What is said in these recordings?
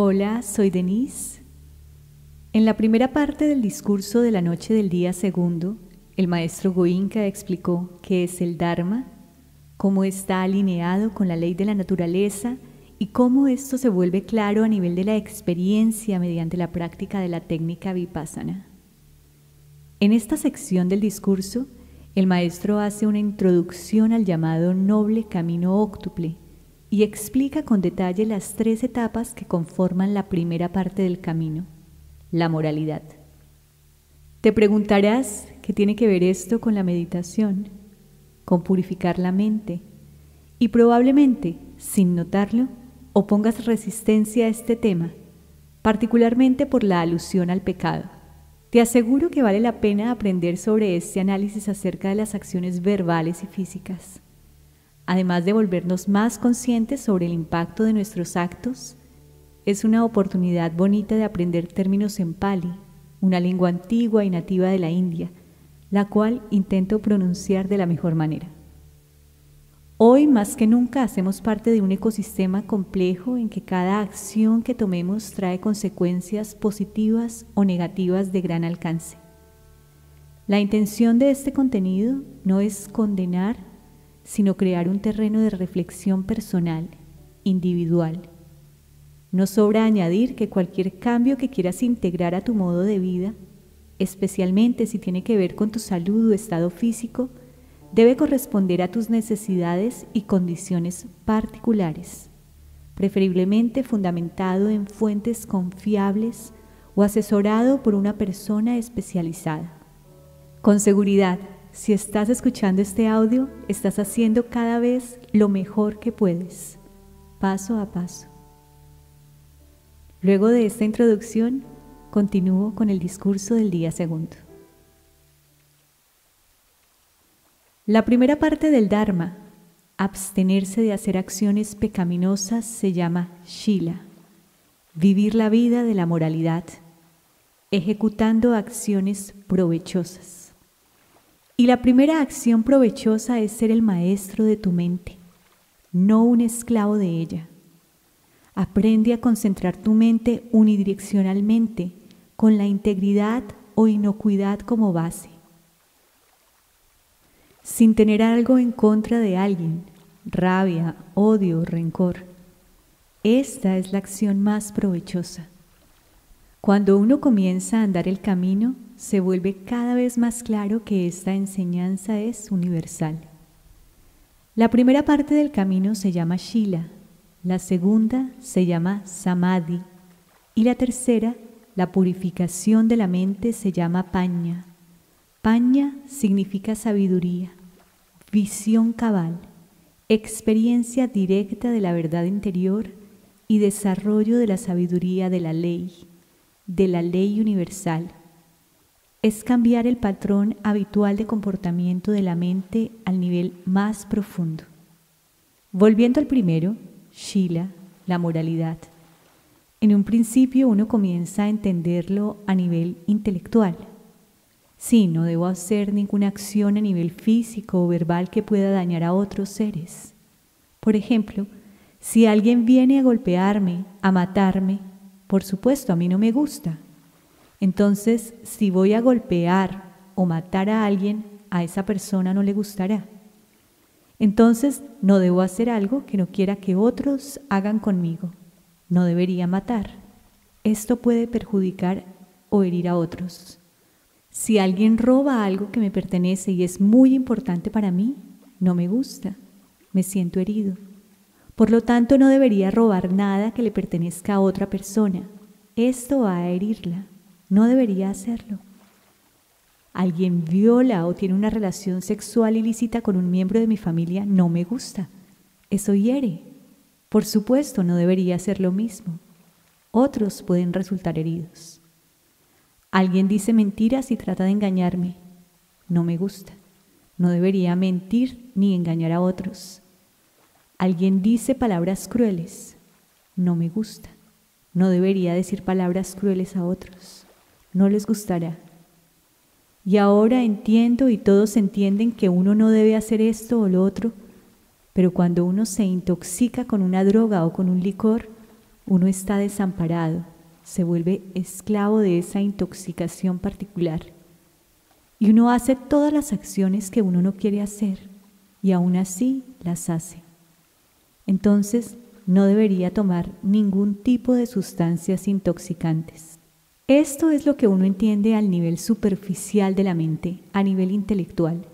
Hola, soy Denise. En la primera parte del discurso de la noche del día segundo, el maestro Goinka explicó qué es el Dharma, cómo está alineado con la ley de la naturaleza y cómo esto se vuelve claro a nivel de la experiencia mediante la práctica de la técnica vipassana. En esta sección del discurso, el maestro hace una introducción al llamado noble camino óctuple y explica con detalle las tres etapas que conforman la primera parte del camino, la moralidad. Te preguntarás qué tiene que ver esto con la meditación, con purificar la mente, y probablemente, sin notarlo, opongas resistencia a este tema, particularmente por la alusión al pecado. Te aseguro que vale la pena aprender sobre este análisis acerca de las acciones verbales y físicas. Además de volvernos más conscientes sobre el impacto de nuestros actos, es una oportunidad bonita de aprender términos en pali, una lengua antigua y nativa de la India, la cual intento pronunciar de la mejor manera. Hoy más que nunca hacemos parte de un ecosistema complejo en que cada acción que tomemos trae consecuencias positivas o negativas de gran alcance. La intención de este contenido no es condenar, sino crear un terreno de reflexión personal, individual. No sobra añadir que cualquier cambio que quieras integrar a tu modo de vida, especialmente si tiene que ver con tu salud o estado físico, debe corresponder a tus necesidades y condiciones particulares, preferiblemente fundamentado en fuentes confiables o asesorado por una persona especializada. Con seguridad, si estás escuchando este audio, estás haciendo cada vez lo mejor que puedes, paso a paso. Luego de esta introducción, continúo con el discurso del día segundo. La primera parte del Dharma, abstenerse de hacer acciones pecaminosas, se llama Shila, vivir la vida de la moralidad, ejecutando acciones provechosas. Y la primera acción provechosa es ser el maestro de tu mente, no un esclavo de ella. Aprende a concentrar tu mente unidireccionalmente, con la integridad o inocuidad como base sin tener algo en contra de alguien, rabia, odio, rencor. Esta es la acción más provechosa. Cuando uno comienza a andar el camino, se vuelve cada vez más claro que esta enseñanza es universal. La primera parte del camino se llama Shila, la segunda se llama Samadhi y la tercera, la purificación de la mente, se llama Paña. Paña significa sabiduría visión cabal, experiencia directa de la verdad interior y desarrollo de la sabiduría de la ley, de la ley universal. Es cambiar el patrón habitual de comportamiento de la mente al nivel más profundo. Volviendo al primero, Shila, la moralidad. En un principio uno comienza a entenderlo a nivel intelectual Sí, no debo hacer ninguna acción a nivel físico o verbal que pueda dañar a otros seres. Por ejemplo, si alguien viene a golpearme, a matarme, por supuesto, a mí no me gusta. Entonces, si voy a golpear o matar a alguien, a esa persona no le gustará. Entonces, no debo hacer algo que no quiera que otros hagan conmigo. No debería matar. Esto puede perjudicar o herir a otros. Si alguien roba algo que me pertenece y es muy importante para mí, no me gusta, me siento herido. Por lo tanto, no debería robar nada que le pertenezca a otra persona. Esto va a herirla. No debería hacerlo. Alguien viola o tiene una relación sexual ilícita con un miembro de mi familia, no me gusta. Eso hiere. Por supuesto, no debería hacer lo mismo. Otros pueden resultar heridos. Alguien dice mentiras y trata de engañarme. No me gusta. No debería mentir ni engañar a otros. Alguien dice palabras crueles. No me gusta. No debería decir palabras crueles a otros. No les gustará. Y ahora entiendo y todos entienden que uno no debe hacer esto o lo otro, pero cuando uno se intoxica con una droga o con un licor, uno está desamparado, se vuelve esclavo de esa intoxicación particular. Y uno hace todas las acciones que uno no quiere hacer y aún así las hace. Entonces no debería tomar ningún tipo de sustancias intoxicantes. Esto es lo que uno entiende al nivel superficial de la mente, a nivel intelectual.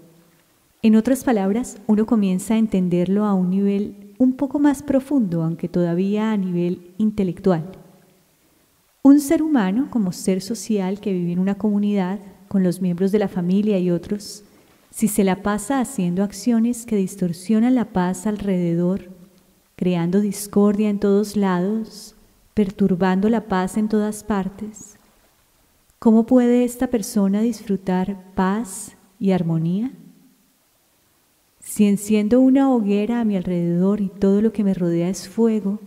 En otras palabras, uno comienza a entenderlo a un nivel un poco más profundo, aunque todavía a nivel intelectual. Un ser humano, como ser social que vive en una comunidad, con los miembros de la familia y otros, si se la pasa haciendo acciones que distorsionan la paz alrededor, creando discordia en todos lados, perturbando la paz en todas partes, ¿cómo puede esta persona disfrutar paz y armonía? Si enciendo una hoguera a mi alrededor y todo lo que me rodea es fuego,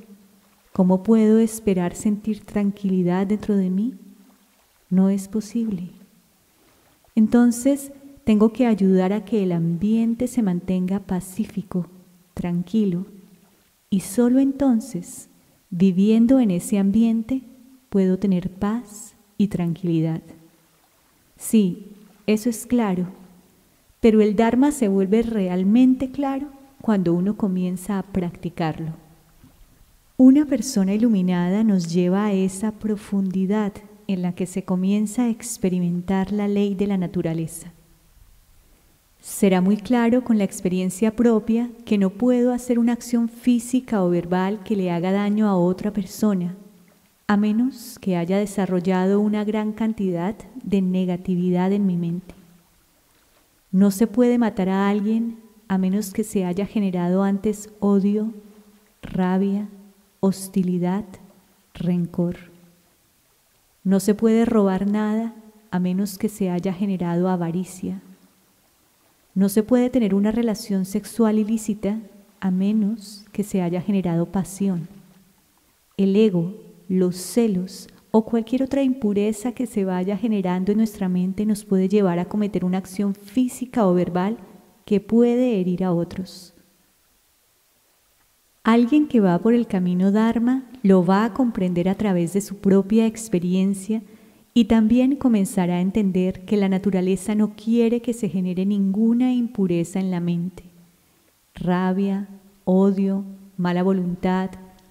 ¿cómo puedo esperar sentir tranquilidad dentro de mí? No es posible. Entonces, tengo que ayudar a que el ambiente se mantenga pacífico, tranquilo, y solo entonces, viviendo en ese ambiente, puedo tener paz y tranquilidad. Sí, eso es claro, pero el Dharma se vuelve realmente claro cuando uno comienza a practicarlo. Una persona iluminada nos lleva a esa profundidad en la que se comienza a experimentar la ley de la naturaleza. Será muy claro con la experiencia propia que no puedo hacer una acción física o verbal que le haga daño a otra persona, a menos que haya desarrollado una gran cantidad de negatividad en mi mente. No se puede matar a alguien a menos que se haya generado antes odio, rabia, hostilidad, rencor. No se puede robar nada a menos que se haya generado avaricia, no se puede tener una relación sexual ilícita a menos que se haya generado pasión. El ego, los celos o cualquier otra impureza que se vaya generando en nuestra mente nos puede llevar a cometer una acción física o verbal que puede herir a otros. Alguien que va por el camino Dharma lo va a comprender a través de su propia experiencia y también comenzará a entender que la naturaleza no quiere que se genere ninguna impureza en la mente. Rabia, odio, mala voluntad,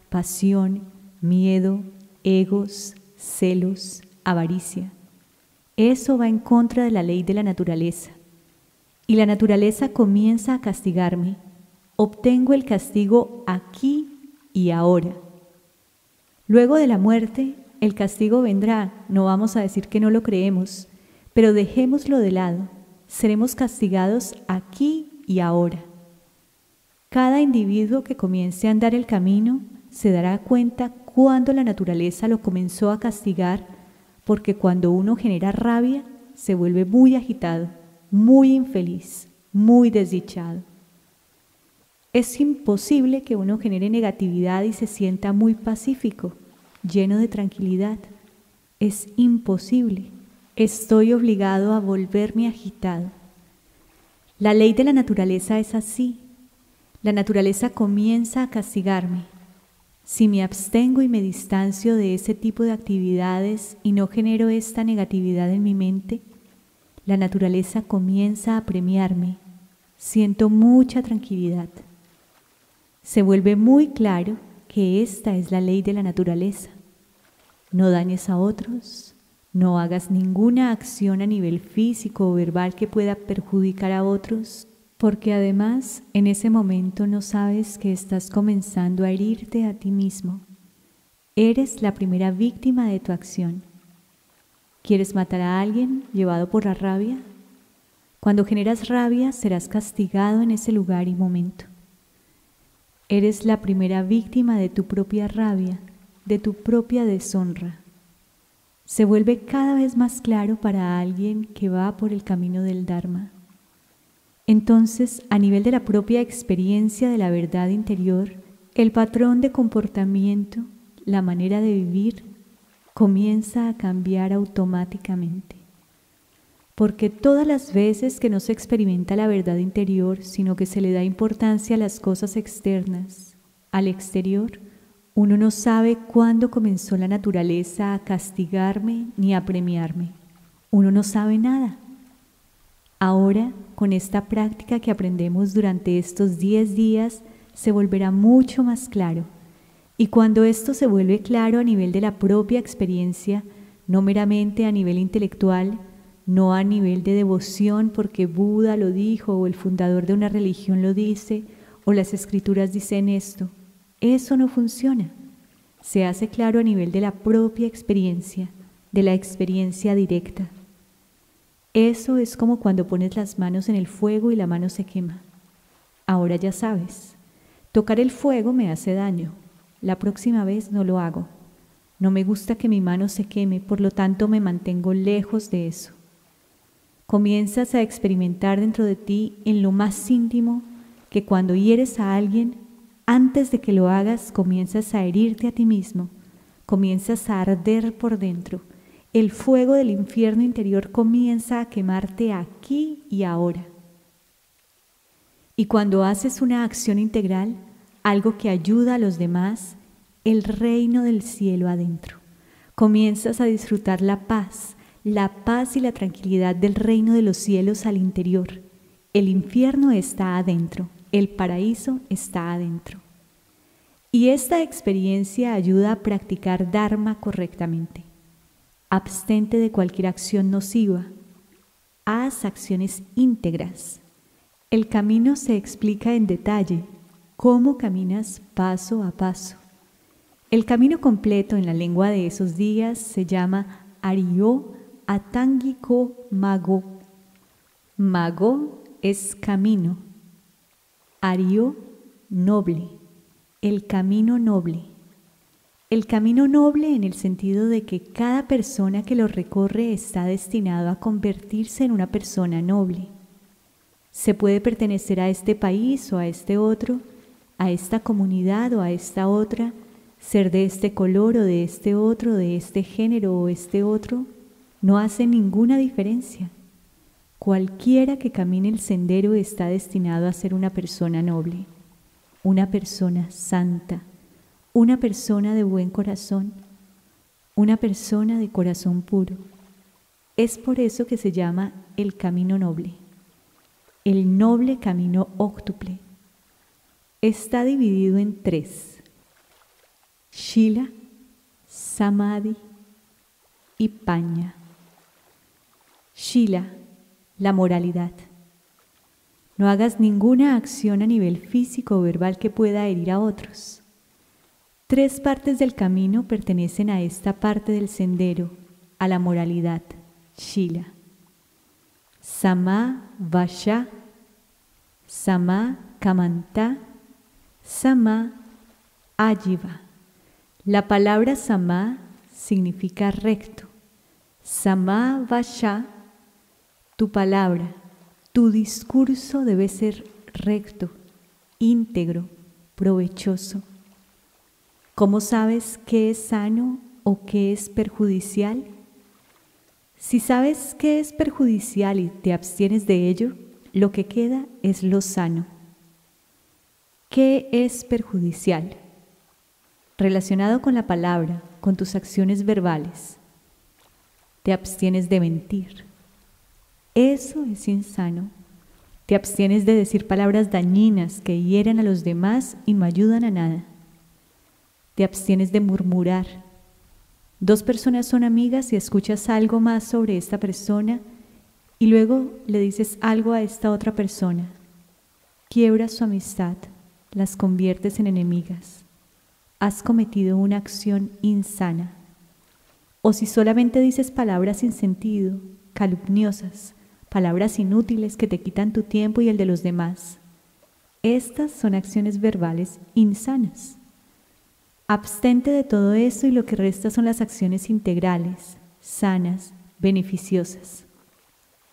pasión, miedo, egos, celos, avaricia. Eso va en contra de la ley de la naturaleza. Y la naturaleza comienza a castigarme. Obtengo el castigo aquí y ahora. Luego de la muerte, el castigo vendrá, no vamos a decir que no lo creemos, pero dejémoslo de lado. Seremos castigados aquí y ahora. Cada individuo que comience a andar el camino se dará cuenta cuando la naturaleza lo comenzó a castigar, porque cuando uno genera rabia, se vuelve muy agitado, muy infeliz, muy desdichado. Es imposible que uno genere negatividad y se sienta muy pacífico lleno de tranquilidad. Es imposible. Estoy obligado a volverme agitado. La ley de la naturaleza es así. La naturaleza comienza a castigarme. Si me abstengo y me distancio de ese tipo de actividades y no genero esta negatividad en mi mente, la naturaleza comienza a premiarme. Siento mucha tranquilidad. Se vuelve muy claro que esta es la ley de la naturaleza. No dañes a otros, no hagas ninguna acción a nivel físico o verbal que pueda perjudicar a otros, porque además en ese momento no sabes que estás comenzando a herirte a ti mismo. Eres la primera víctima de tu acción. ¿Quieres matar a alguien llevado por la rabia? Cuando generas rabia serás castigado en ese lugar y momento. Eres la primera víctima de tu propia rabia de tu propia deshonra. Se vuelve cada vez más claro para alguien que va por el camino del Dharma. Entonces, a nivel de la propia experiencia de la verdad interior, el patrón de comportamiento, la manera de vivir, comienza a cambiar automáticamente. Porque todas las veces que no se experimenta la verdad interior, sino que se le da importancia a las cosas externas, al exterior, Uno no sabe cuándo comenzó la naturaleza a castigarme ni a premiarme. Uno no sabe nada. Ahora, con esta práctica que aprendemos durante estos 10 días, se volverá mucho más claro. Y cuando esto se vuelve claro a nivel de la propia experiencia, no meramente a nivel intelectual, no a nivel de devoción porque Buda lo dijo o el fundador de una religión lo dice o las escrituras dicen esto, eso no funciona. Se hace claro a nivel de la propia experiencia, de la experiencia directa. Eso es como cuando pones las manos en el fuego y la mano se quema. Ahora ya sabes, tocar el fuego me hace daño. La próxima vez no lo hago. No me gusta que mi mano se queme, por lo tanto me mantengo lejos de eso. Comienzas a experimentar dentro de ti en lo más íntimo que cuando hieres a alguien antes de que lo hagas, comienzas a herirte a ti mismo, comienzas a arder por dentro. El fuego del infierno interior comienza a quemarte aquí y ahora. Y cuando haces una acción integral, algo que ayuda a los demás, el reino del cielo adentro. Comienzas a disfrutar la paz, la paz y la tranquilidad del reino de los cielos al interior. El infierno está adentro. El paraíso está adentro. Y esta experiencia ayuda a practicar Dharma correctamente. Abstente de cualquier acción nociva. Haz acciones íntegras. El camino se explica en detalle, cómo caminas paso a paso. El camino completo en la lengua de esos días se llama Ariyo Atangiko Mago. Mago es camino Ario noble, el camino noble. El camino noble en el sentido de que cada persona que lo recorre está destinado a convertirse en una persona noble. Se puede pertenecer a este país o a este otro, a esta comunidad o a esta otra, ser de este color o de este otro, de este género o este otro, no hace ninguna diferencia. Cualquiera que camine el sendero está destinado a ser una persona noble, una persona santa, una persona de buen corazón, una persona de corazón puro. Es por eso que se llama el camino noble, el noble camino óctuple. Está dividido en tres, Shila, Samadhi y Paña. Shila la moralidad. No hagas ninguna acción a nivel físico o verbal que pueda herir a otros. Tres partes del camino pertenecen a esta parte del sendero, a la moralidad, Shila. Sama Vasha, Sama Kamanta, Sama Ajiva. La palabra Sama significa recto. Sama Vasha tu palabra, tu discurso debe ser recto, íntegro, provechoso. ¿Cómo sabes qué es sano o qué es perjudicial? Si sabes qué es perjudicial y te abstienes de ello, lo que queda es lo sano. ¿Qué es perjudicial? Relacionado con la palabra, con tus acciones verbales. Te abstienes de mentir eso es insano. Te abstienes de decir palabras dañinas que hieren a los demás y no ayudan a nada. Te abstienes de murmurar. Dos personas son amigas y escuchas algo más sobre esta persona y luego le dices algo a esta otra persona. Quiebras su amistad, las conviertes en enemigas. Has cometido una acción insana. O si solamente dices palabras sin sentido, calumniosas, palabras inútiles que te quitan tu tiempo y el de los demás. Estas son acciones verbales insanas. Abstente de todo eso y lo que resta son las acciones integrales, sanas, beneficiosas.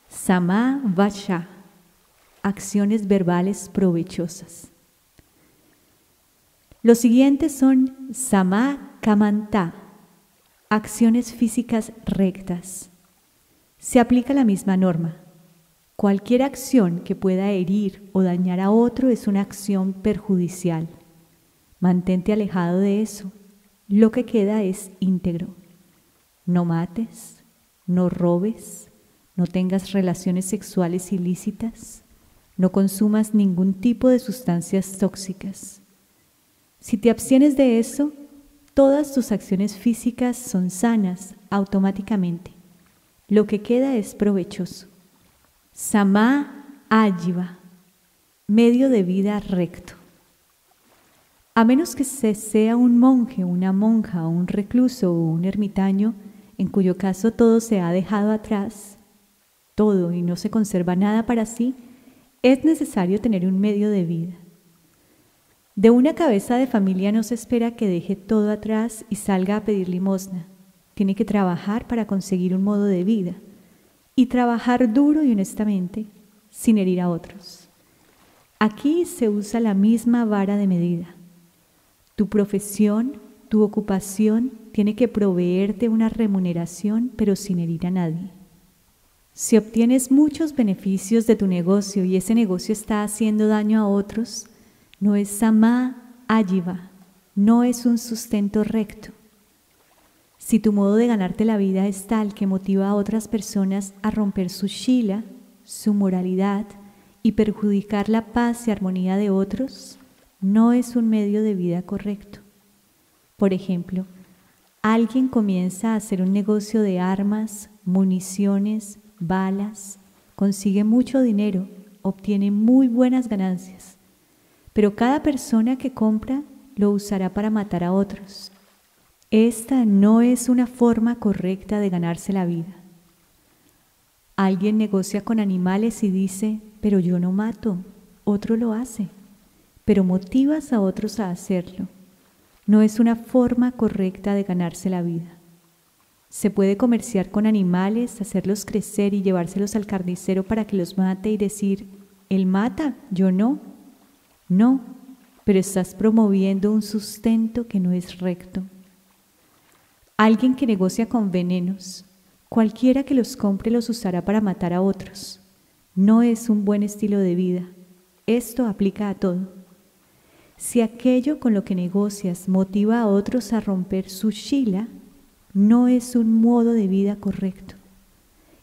Sama Vacha, acciones verbales provechosas. Los siguientes son Sama Kamanta, acciones físicas rectas. Se aplica la misma norma. Cualquier acción que pueda herir o dañar a otro es una acción perjudicial. Mantente alejado de eso. Lo que queda es íntegro. No mates, no robes, no tengas relaciones sexuales ilícitas, no consumas ningún tipo de sustancias tóxicas. Si te abstienes de eso, todas tus acciones físicas son sanas automáticamente. Lo que queda es provechoso. Samá Ayiva, medio de vida recto. A menos que se sea un monje, una monja, un recluso o un ermitaño, en cuyo caso todo se ha dejado atrás, todo y no se conserva nada para sí, es necesario tener un medio de vida. De una cabeza de familia no se espera que deje todo atrás y salga a pedir limosna. Tiene que trabajar para conseguir un modo de vida y trabajar duro y honestamente sin herir a otros. Aquí se usa la misma vara de medida. Tu profesión, tu ocupación tiene que proveerte una remuneración pero sin herir a nadie. Si obtienes muchos beneficios de tu negocio y ese negocio está haciendo daño a otros, no es samá ayiva, no es un sustento recto. Si tu modo de ganarte la vida es tal que motiva a otras personas a romper su shila, su moralidad y perjudicar la paz y armonía de otros, no es un medio de vida correcto. Por ejemplo, alguien comienza a hacer un negocio de armas, municiones, balas, consigue mucho dinero, obtiene muy buenas ganancias, pero cada persona que compra lo usará para matar a otros. Esta no es una forma correcta de ganarse la vida. Alguien negocia con animales y dice, pero yo no mato, otro lo hace, pero motivas a otros a hacerlo. No es una forma correcta de ganarse la vida. Se puede comerciar con animales, hacerlos crecer y llevárselos al carnicero para que los mate y decir, él mata, yo no. No, pero estás promoviendo un sustento que no es recto. Alguien que negocia con venenos, cualquiera que los compre los usará para matar a otros. No es un buen estilo de vida. Esto aplica a todo. Si aquello con lo que negocias motiva a otros a romper su shila, no es un modo de vida correcto.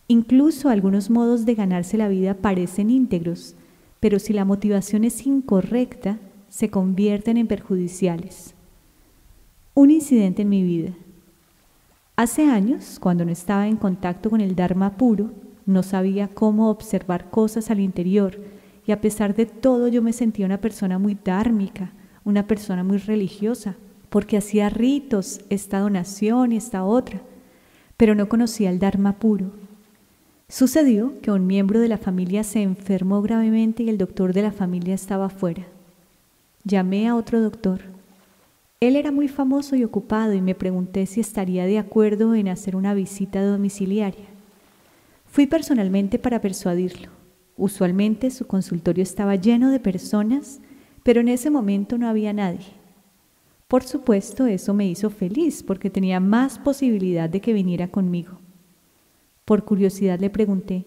Incluso algunos modos de ganarse la vida parecen íntegros, pero si la motivación es incorrecta, se convierten en perjudiciales. Un incidente en mi vida. Hace años, cuando no estaba en contacto con el Dharma puro, no sabía cómo observar cosas al interior y a pesar de todo yo me sentía una persona muy dármica, una persona muy religiosa porque hacía ritos, esta donación y esta otra, pero no conocía el Dharma puro. Sucedió que un miembro de la familia se enfermó gravemente y el doctor de la familia estaba fuera. Llamé a otro doctor. Él era muy famoso y ocupado y me pregunté si estaría de acuerdo en hacer una visita domiciliaria. Fui personalmente para persuadirlo. Usualmente su consultorio estaba lleno de personas, pero en ese momento no había nadie. Por supuesto, eso me hizo feliz porque tenía más posibilidad de que viniera conmigo. Por curiosidad le pregunté,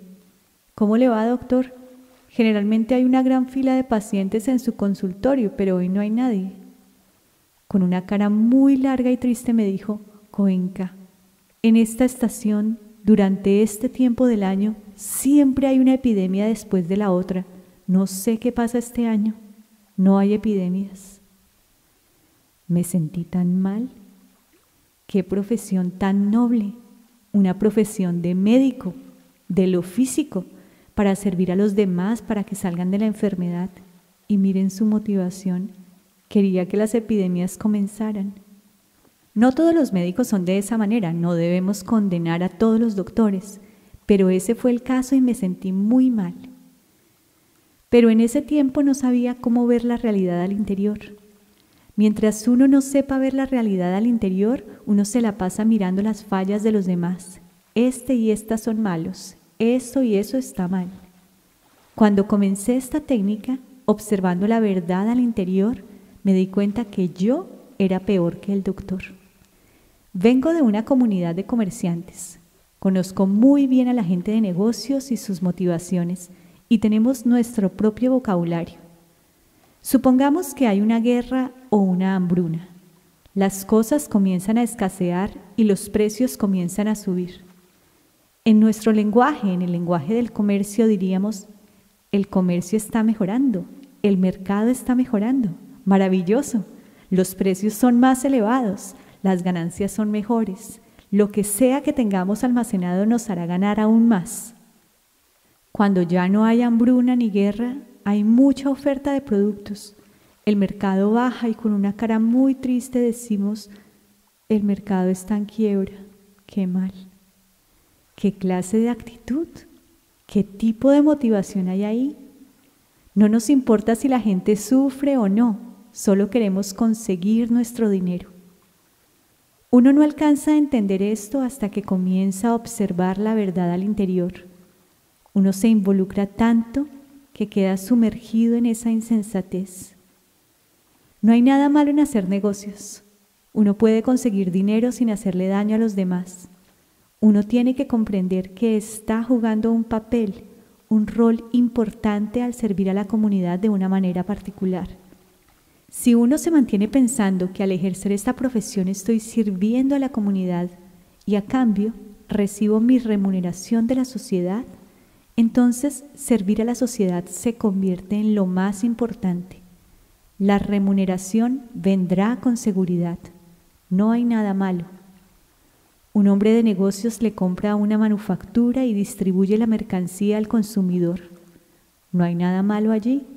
¿Cómo le va, doctor? Generalmente hay una gran fila de pacientes en su consultorio, pero hoy no hay nadie. Con una cara muy larga y triste me dijo, Coenca, en esta estación, durante este tiempo del año, siempre hay una epidemia después de la otra. No sé qué pasa este año. No hay epidemias. Me sentí tan mal. Qué profesión tan noble, una profesión de médico, de lo físico, para servir a los demás, para que salgan de la enfermedad. Y miren su motivación, quería que las epidemias comenzaran. No todos los médicos son de esa manera, no debemos condenar a todos los doctores, pero ese fue el caso y me sentí muy mal. Pero en ese tiempo no sabía cómo ver la realidad al interior. Mientras uno no sepa ver la realidad al interior, uno se la pasa mirando las fallas de los demás. Este y esta son malos, esto y eso está mal. Cuando comencé esta técnica, observando la verdad al interior, me di cuenta que yo era peor que el doctor. Vengo de una comunidad de comerciantes. Conozco muy bien a la gente de negocios y sus motivaciones y tenemos nuestro propio vocabulario. Supongamos que hay una guerra o una hambruna. Las cosas comienzan a escasear y los precios comienzan a subir. En nuestro lenguaje, en el lenguaje del comercio, diríamos, el comercio está mejorando, el mercado está mejorando, maravilloso, los precios son más elevados, las ganancias son mejores, lo que sea que tengamos almacenado nos hará ganar aún más. Cuando ya no hay hambruna ni guerra, hay mucha oferta de productos. El mercado baja y con una cara muy triste decimos, el mercado está en quiebra, qué mal. ¿Qué clase de actitud? ¿Qué tipo de motivación hay ahí? No nos importa si la gente sufre o no, solo queremos conseguir nuestro dinero. Uno no alcanza a entender esto hasta que comienza a observar la verdad al interior. Uno se involucra tanto que queda sumergido en esa insensatez. No hay nada malo en hacer negocios. Uno puede conseguir dinero sin hacerle daño a los demás. Uno tiene que comprender que está jugando un papel, un rol importante al servir a la comunidad de una manera particular. Si uno se mantiene pensando que al ejercer esta profesión estoy sirviendo a la comunidad y a cambio recibo mi remuneración de la sociedad, entonces servir a la sociedad se convierte en lo más importante. La remuneración vendrá con seguridad. No hay nada malo. Un hombre de negocios le compra una manufactura y distribuye la mercancía al consumidor. No hay nada malo allí.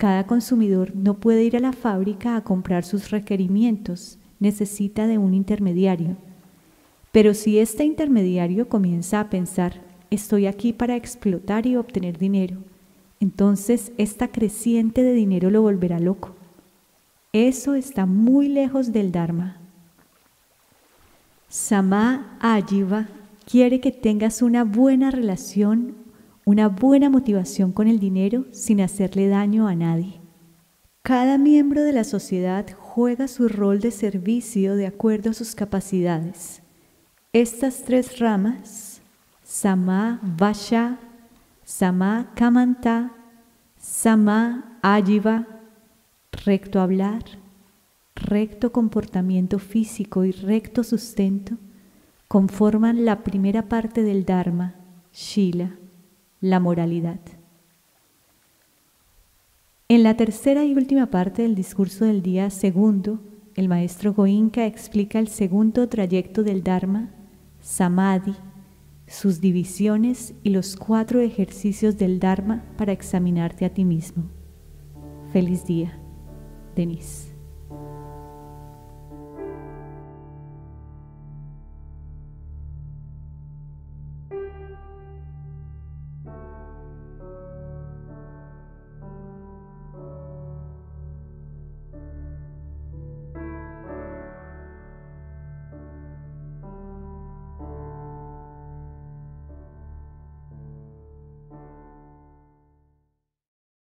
Cada consumidor no puede ir a la fábrica a comprar sus requerimientos, necesita de un intermediario. Pero si este intermediario comienza a pensar, estoy aquí para explotar y obtener dinero, entonces esta creciente de dinero lo volverá loco. Eso está muy lejos del Dharma. Sama Ajiva quiere que tengas una buena relación una buena motivación con el dinero sin hacerle daño a nadie. Cada miembro de la sociedad juega su rol de servicio de acuerdo a sus capacidades. Estas tres ramas, Sama Vasha, Sama Kamanta, Sama Ajiva, recto hablar, recto comportamiento físico y recto sustento, conforman la primera parte del Dharma, Shila la moralidad. En la tercera y última parte del discurso del día segundo, el maestro Goinka explica el segundo trayecto del Dharma, Samadhi, sus divisiones y los cuatro ejercicios del Dharma para examinarte a ti mismo. Feliz día, Denise.